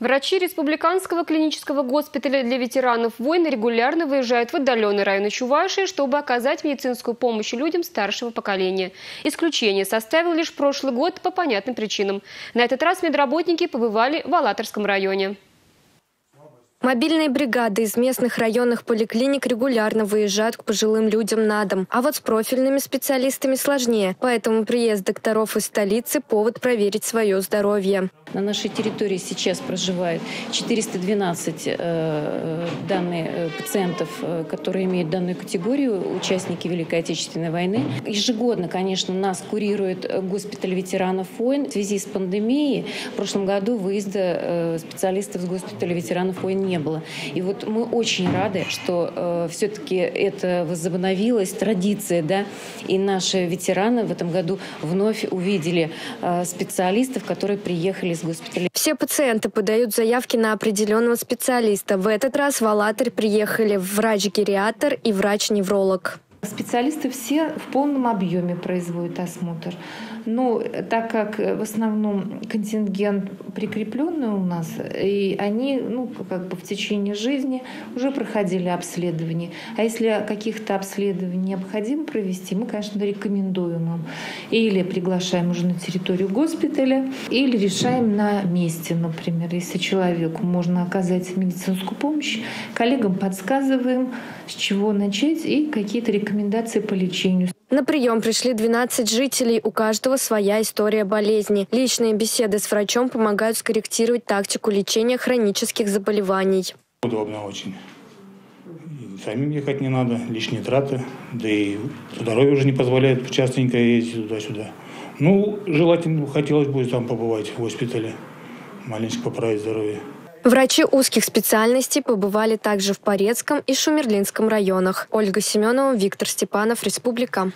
Врачи Республиканского клинического госпиталя для ветеранов войн регулярно выезжают в отдаленные районы Чувашии, чтобы оказать медицинскую помощь людям старшего поколения. Исключение составил лишь прошлый год по понятным причинам. На этот раз медработники побывали в Алаторском районе. Мобильные бригады из местных районных поликлиник регулярно выезжают к пожилым людям на дом. А вот с профильными специалистами сложнее. Поэтому приезд докторов из столицы – повод проверить свое здоровье. На нашей территории сейчас проживает 412 э, данные э, пациентов, э, которые имеют данную категорию, участники Великой Отечественной войны. Ежегодно, конечно, нас курирует госпиталь ветеранов войн. В связи с пандемией в прошлом году выезда э, специалистов с госпиталя ветеранов войн не не было. И вот мы очень рады, что э, все-таки это возобновилась традиция, да, и наши ветераны в этом году вновь увидели э, специалистов, которые приехали из госпиталя. Все пациенты подают заявки на определенного специалиста. В этот раз в Алатырь приехали врач-гериатр и врач-невролог. Специалисты все в полном объеме производят осмотр. Но так как в основном контингент прикрепленный у нас, и они ну, как бы в течение жизни уже проходили обследование. А если каких-то обследований необходимо провести, мы, конечно, рекомендуем им. Или приглашаем уже на территорию госпиталя, или решаем на месте, например. Если человеку можно оказать медицинскую помощь, коллегам подсказываем, с чего начать и какие-то рекомендации по лечению. На прием пришли 12 жителей, у каждого своя история болезни. Личные беседы с врачом помогают скорректировать тактику лечения хронических заболеваний. Удобно очень. самим ехать не надо, лишние траты, да и здоровье уже не позволяет частенько ездить туда-сюда. Ну, желательно, хотелось бы там побывать в госпитале, маленько поправить здоровье. Врачи узких специальностей побывали также в Порецком и Шумерлинском районах. Ольга Семенова, Виктор Степанов, Республика.